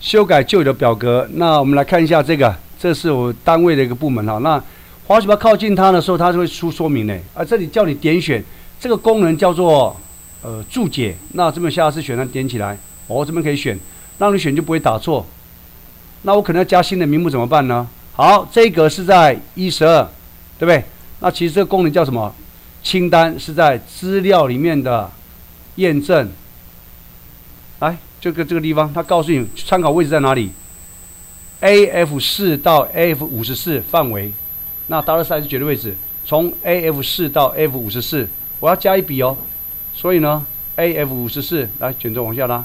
修改旧的表格。那我们来看一下这个，这是我单位的一个部门哈。那滑鼠标靠近它的时候，它就会出说明的。啊，这里叫你点选这个功能叫做呃注解。那这边下次选它点起来，哦，这边可以选，让你选就不会打错。那我可能要加新的名目怎么办呢？好，这一格是在一十二，对不对？那其实这个功能叫什么？清单是在资料里面的验证。来，这个这个地方，它告诉你参考位置在哪里？A F 四到 A F 五十四范围。那达到三是绝对位置，从 A F 四到 F 五十四，我要加一笔哦。所以呢，A F 五十四，来卷轴往下拉。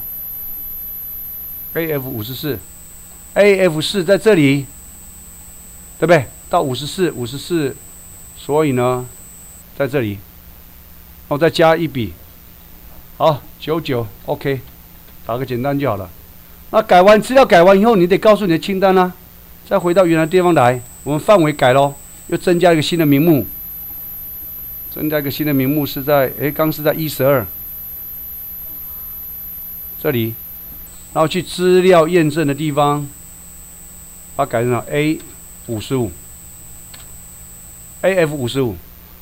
A F 五十四，A F 四在这里，对不对？到五十四，五十四，所以呢，在这里，我再加一笔，好，九九，OK。打个简单就好了。那改完资料改完以后，你得告诉你的清单啊，再回到原来地方来。我们范围改喽，又增加一个新的名目，增加一个新的名目是在哎，刚是在一十二这里，然后去资料验证的地方，把改成了 A 五十五，AF 五十五。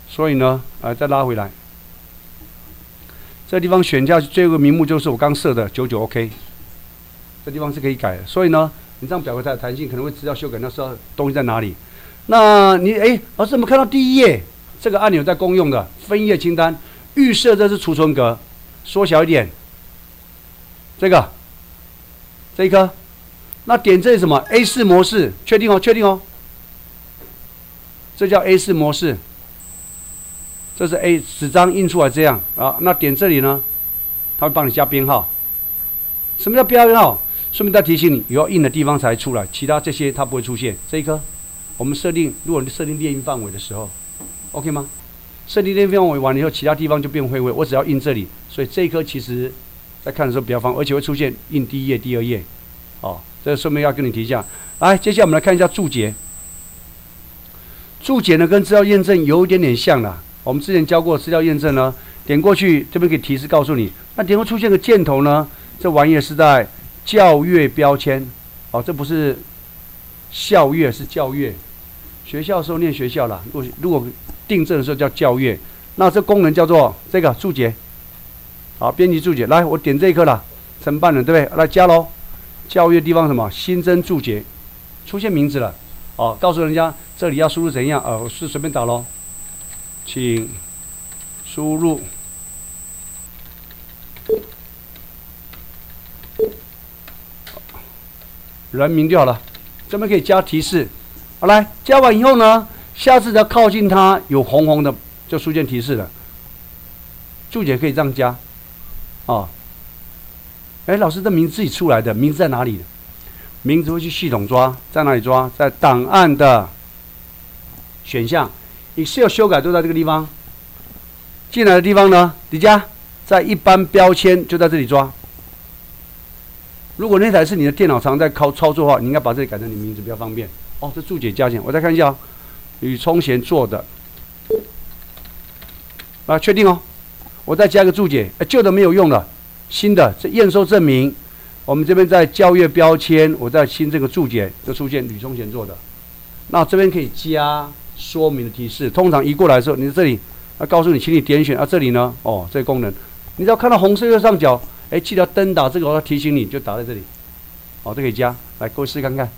所以呢，啊，再拉回来。这地方选下去，最后一个名目就是我刚设的九九 OK。这地方是可以改的，所以呢，你这样表格才有弹性，可能会资料修改，那时候东西在哪里？那你哎，老师，我们看到第一页这个按钮在公用的分页清单，预设这是储存格，缩小一点。这个，这一颗，那点这是什么？A 四模式，确定哦，确定哦。这叫 A 四模式。这是 A 纸张印出来这样啊，那点这里呢，它会帮你加编号。什么叫编号？顺便再提醒你，有要印的地方才出来，其他这些它不会出现。这一颗，我们设定，如果你设定列印范围的时候，OK 吗？设定列印范围完了以后，其他地方就变灰灰，我只要印这里，所以这一颗其实在看的时候比较方，而且会出现印第一页、第二页。哦，这顺便要跟你提一下。来，接下来我们来看一下注解。注解呢，跟资料验证有一点点像了。我们之前教过资料验证呢，点过去这边可以提示告诉你，那点会出现个箭头呢？这玩意儿是在校阅标签，哦，这不是校阅，是校阅。学校时候念学校了，如果如果订正的时候叫校阅，那这功能叫做这个注解。好，编辑注解，来，我点这一颗了，承办人对不对？来加喽，校阅地方什么？新增注解，出现名字了，哦，告诉人家这里要输入怎样？哦，是随便打喽。请输入人名就好了，这边可以加提示。好，来加完以后呢，下次只要靠近它有红红的，就出现提示了。注解可以这样加，啊，哎，老师，这名字自己出来的，名字在哪里？名字会去系统抓，在哪里抓？在档案的选项。你是要修改都在这个地方，进来的地方呢？底下在一般标签就在这里抓。如果那台是你的电脑常在操操作的话，你应该把这里改成你名字比较方便。哦，这注解加减，我再看一下，吕聪贤做的，啊，确定哦。我再加个注解，旧的没有用了，新的这验收证明，我们这边在校阅标签，我再新这个注解就出现吕聪贤做的。那这边可以加。说明的提示，通常移过来的时候，你这里，他告诉你，请你点选啊，这里呢，哦，这个功能，你只要看到红色右上角，哎，记得灯打这个，我要提醒你，就打在这里，哦，这可以加，来，各位试看看。